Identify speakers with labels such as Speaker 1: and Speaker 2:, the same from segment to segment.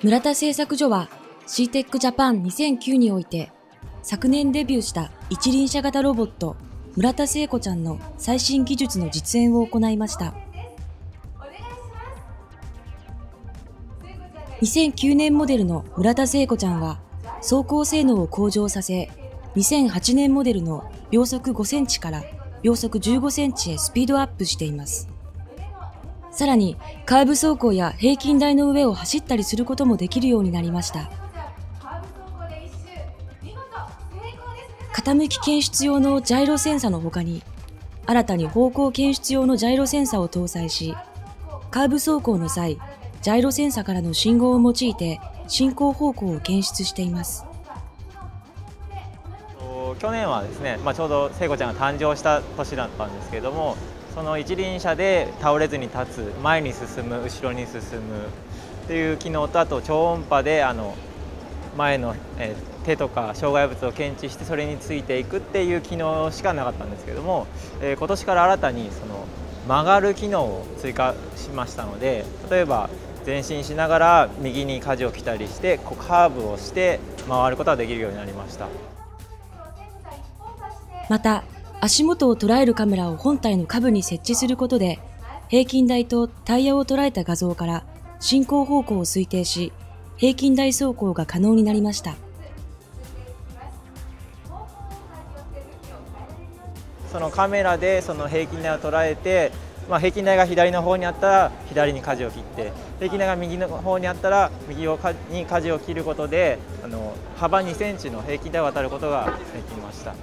Speaker 1: 村田製作所は CTEC Japan 2009において昨年デビューした一輪車型ロボット村田聖子ちゃんの最新技術の実演を行いました。2009年モデルの村田聖子ちゃんは走行性能を向上させ、2008年モデルの秒速5センチから秒速15センチへスピードアップしています。さらに、カーブ走行や平均台の上を走ったりすることもできるようになりました。傾き検出用のジャイロセンサの他に、新たに方向検出用のジャイロセンサを搭載し、カーブ走行の際、ジャイロセンサからの信号を用いて進行方向を検出しています。
Speaker 2: 去年はですね、まあ、ちょうど聖子ちゃんが誕生した年だったんですけれどもその一輪車で倒れずに立つ前に進む後ろに進むっていう機能とあと超音波であの前の、え手とか障害物を検知してそれについていくっていう機能しかなかったんですけども、え今年から新たにその曲がる機能を追加しましたので例えば前進しながら右に舵を切ったりしてこうカーブをして回ることができるようになりました。
Speaker 1: また足元を捉えるカメラを本体の下部に設置することで平均台とタイヤを捉えた画像から進行方向を推定し平均台走行が可能になりました。
Speaker 2: そのカメラでその平均台を捉えてまあ、平均台が左の方にあったら左に舵を切って平均台が右の方にあったら右をかに舵を切ることであの幅2センチの平均台を渡ることができました。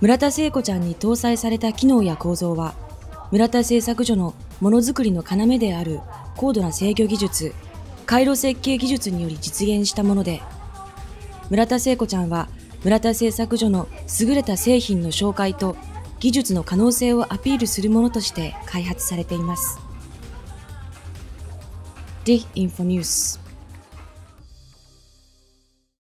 Speaker 1: 村田聖子ちゃんに搭載された機能や構造は村田製作所のものづくりの要である高度な制御技術回路設計技術により実現したもので村田聖子ちゃんは村田製作所の優れた製品の紹介と技術の可能性をアピールするものとして開発されています。DIG Info News